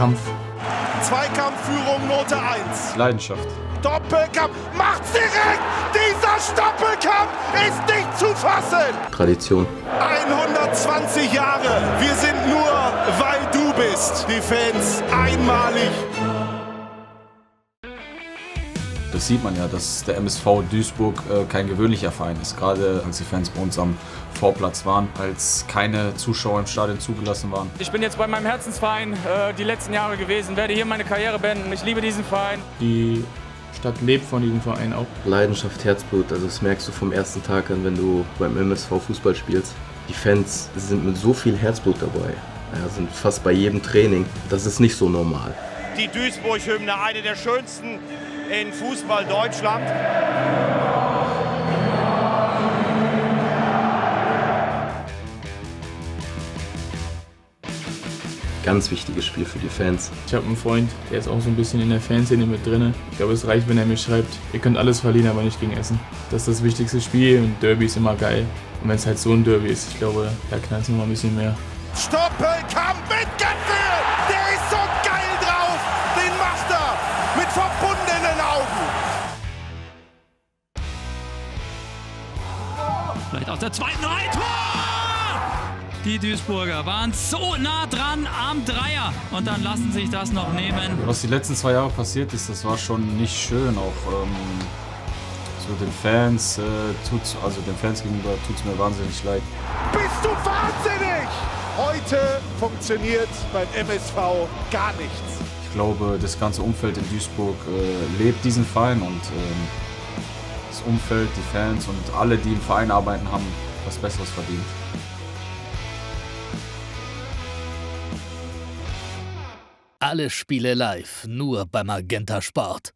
Kampf. Zweikampfführung Note 1. Leidenschaft. Doppelkampf. Macht's direkt! Dieser Stoppelkampf ist nicht zu fassen! Tradition. 120 Jahre. Wir sind nur, weil du bist. Die Fans einmalig. Das sieht man ja, dass der MSV Duisburg äh, kein gewöhnlicher Verein ist. Gerade als die Fans bei uns am Vorplatz waren, als keine Zuschauer im Stadion zugelassen waren. Ich bin jetzt bei meinem Herzensverein äh, die letzten Jahre gewesen, werde hier meine Karriere beenden. Ich liebe diesen Verein. Die Stadt lebt von diesem Verein auch. Leidenschaft, Herzblut. Also das merkst du vom ersten Tag an, wenn du beim MSV Fußball spielst. Die Fans sind mit so viel Herzblut dabei. Ja, sind fast bei jedem Training. Das ist nicht so normal. Die Duisburg-Hymne, eine der schönsten in Fußball Deutschland. Ganz wichtiges Spiel für die Fans. Ich habe einen Freund, der ist auch so ein bisschen in der Fanszene mit drin. Ich glaube, es reicht, wenn er mir schreibt, ihr könnt alles verlieren, aber nicht gegen Essen. Das ist das wichtigste Spiel und Derby ist immer geil. Und wenn es halt so ein Derby ist, ich glaube, da knallt es nochmal ein bisschen mehr. Stoppelkampf Vielleicht aus der zweiten Reihe. Tor! Die Duisburger waren so nah dran am Dreier und dann lassen sich das noch nehmen. Was die letzten zwei Jahre passiert ist, das war schon nicht schön. Auch ähm, so den Fans, äh, tut's, also den Fans gegenüber tut es mir wahnsinnig leid. Bist du wahnsinnig? Heute funktioniert beim MSV gar nichts. Ich glaube, das ganze Umfeld in Duisburg äh, lebt diesen Verein und ähm, das Umfeld, die Fans und alle, die im Verein arbeiten, haben was Besseres verdient. Alle Spiele live, nur beim Magenta Sport.